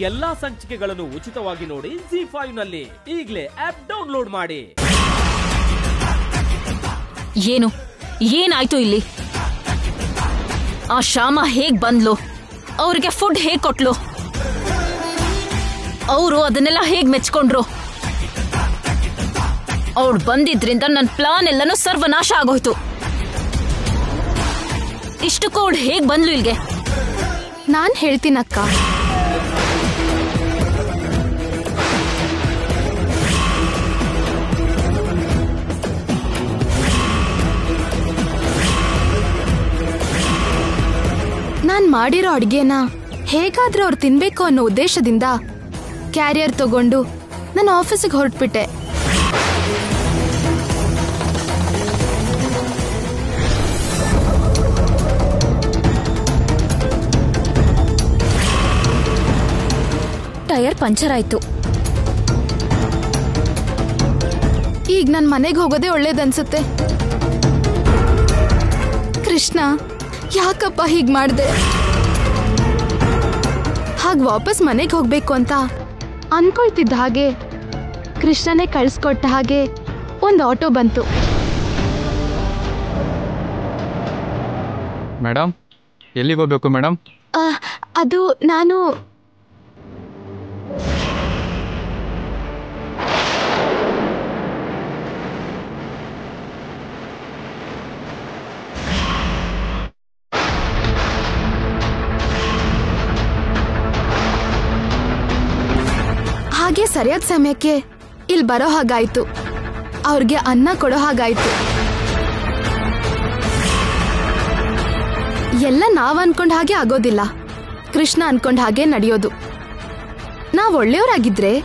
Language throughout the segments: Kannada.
ಎಲ್ಲಾ ಸಂಚಿಕೆಗಳನ್ನು ಉಚಿತವಾಗಿ ನೋಡಿ ಜಿ ಫೈವ್ನಲ್ಲಿ ಈಗಲೇ ಆಪ್ ಡೌನ್ಲೋಡ್ ಮಾಡಿ. ಏನು? ಏನಾಯ್ತು ಇಲ್ಲಿ? ಆ ಶ್ಯಾಮ ಹೇಗ್ ಬಂದ್ಲು? ಅವ್ರಿಗೆ ಫುಡ್ ಹೇಗ್ ಕೊಟ್ಲು? ಅವರು ಅದನ್ನೆಲ್ಲ ಹೇಗ್ ಮೆಚ್ಕೊಂಡ್ರು? ಅವ್ಳು ಬಂದಿದ್ರಿಂದ ನನ್ನ ಪ್ಲಾನ್ ಎಲ್ಲನೂ ಸರ್ವನಾಶ ಆಗೋಯ್ತು. ಇಷ್ಟಕ್ಕೂ ಅವಳು ಹೇಗ್ ಬಂದ್ಲು ಇಲ್ಗೆ? ನಾನ್ ಹೇಳ್ತೀನಕ್ಕ. ನಾನ್ ಮಾಡಿರೋ ಅಡ್ಗೆನ ಹೇಗಾದ್ರೂ ಅವ್ರು ತಿನ್ಬೇಕು ಅನ್ನೋ ಉದ್ದೇಶದಿಂದ ಕ್ಯಾರಿಯರ್ ತಗೊಂಡು ನನ್ನ ಆಫೀಸಿಗೆ ಹೊರಟ್ಬಿಟ್ಟೆ. ಟೈರ್ ಪಂಚರ್ ಆಯ್ತು. ಈಗ ನನ್ನ ಮನೆಗೆ ಹೋಗೋದೇ ಒಳ್ಳೇದನ್ಸುತ್ತೆ ಕೃಷ್ಣ ಯಾಕಪ್ಪ ಹೀಗ್ ಮಾಡಿದೆ? ಹಾಗ ವಾಪಸ್ ಮನೆಗೆ ಹೋಗ್ಬೇಕು ಅಂತ. ಅನ್ಕೊಳ್ತಿದ್ದ ಹಾಗೆ ಕೃಷ್ಣನೇ ಕಳ್ಸ್ಕೊಟ್ಟ ಹಾಗೆ ಒಂದು ಆಟೋ ಬಂತು. ಮೇಡಮ್ ಎಲ್ಲಿಗೆ ಹೋಗ್ಬೇಕು ಮೇಡಮ್ ಆ, ಅದು ನಾನು ಹಾಗೆ ಸರಿಯಾದ ಸಮಯಕ್ಕೆ ಇಲ್ಲಿ ಬರೋ ಹಾಗಾಯ್ತು. ಅವ್ರಿಗೆ ಅನ್ನ ಕೊಡೋ ಹಾಗಾಯ್ತು. ಎಲ್ಲ ನಾವ್ ಅನ್ಕೊಂಡ್ ಹಾಗೆ ಆಗೋದಿಲ್ಲ. ಕೃಷ್ಣ ಅನ್ಕೊಂಡ್ ಹಾಗೆ ನಡೆಯೋದು. ನಾವ್ ಒಳ್ಳೆಯವರಾಗಿದ್ರೆ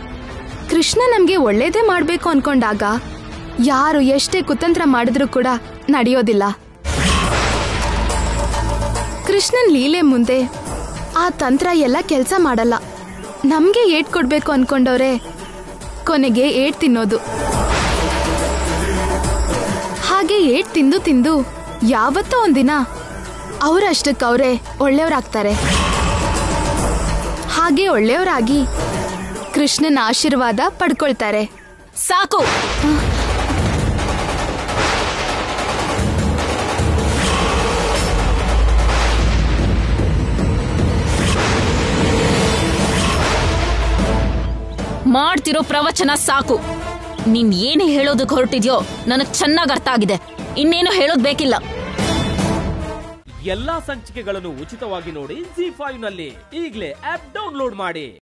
ಕೃಷ್ಣ ನಮ್ಗೆ ಒಳ್ಳೇದೇ ಮಾಡ್ಬೇಕು ಅನ್ಕೊಂಡಾಗ ಯಾರು ಎಷ್ಟೇ ಕುತಂತ್ರ ಮಾಡಿದ್ರೂ ಕೂಡ ನಡೆಯೋದಿಲ್ಲ. ಕೃಷ್ಣನ್ ಲೀಲೆ ಮುಂದೆ ಆ ತಂತ್ರ ಎಲ್ಲ ಕೆಲಸ ಮಾಡಲ್ಲ. ನಮ್ಗೆ ಏಟ್ ಕೊಡ್ಬೇಕು ಅನ್ಕೊಂಡವ್ರೆ. ಕೊನೆಗೆ ಏಟ್ ತಿನ್ನೋದು. ಹಾಗೆ ಏಟ್ ತಿಂದು ತಿಂದು ಯಾವತ್ತೋ ಒಂದಿನ ಅವರಷ್ಟಕ್ಕೆ ಅವರೇ ಒಳ್ಳೆಯವರಾಗ್ತಾರೆ. ಹಾಗೆ ಒಳ್ಳೆಯವರಾಗಿ ಕೃಷ್ಣನ ಆಶೀರ್ವಾದ ಪಡ್ಕೊಳ್ತಾರೆ. ಸಾಕು. ಮಾಡ್ತಿರೋ ಪ್ರವಚನ ಸಾಕು. ನೀನ್ ಏನು ಹೇಳೋದಕ್ಕೆ ಹೊರಟಿದ್ಯೋ ನನಗ್ ಚೆನ್ನಾಗ್ ಅರ್ಥ ಆಗಿದೆ. ಇನ್ನೇನು ಹೇಳೋದ್ ಬೇಕಿಲ್ಲ. ಎಲ್ಲಾ ಸಂಚಿಕೆಗಳನ್ನು ಉಚಿತವಾಗಿ ನೋಡಿ ಜಿ ಫೈವ್ನಲ್ಲಿ ಈಗಲೇ ಆಪ್ ಡೌನ್ಲೋಡ್ ಮಾಡಿ.